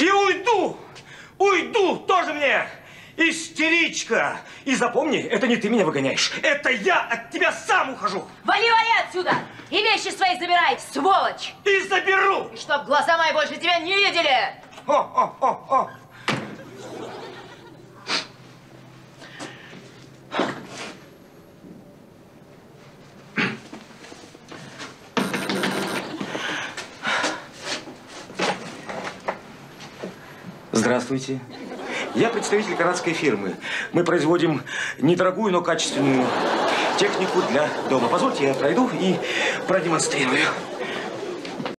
И уйду! Уйду тоже мне! Истеричка! И запомни, это не ты меня выгоняешь. Это я от тебя сам ухожу. Вали, вали отсюда! И вещи свои забирай, сволочь! И заберу! И чтоб глаза мои больше тебя не видели! О, о, о, о. Здравствуйте. Я представитель канадской фирмы. Мы производим недорогую, но качественную технику для дома. Позвольте, я пройду и продемонстрирую.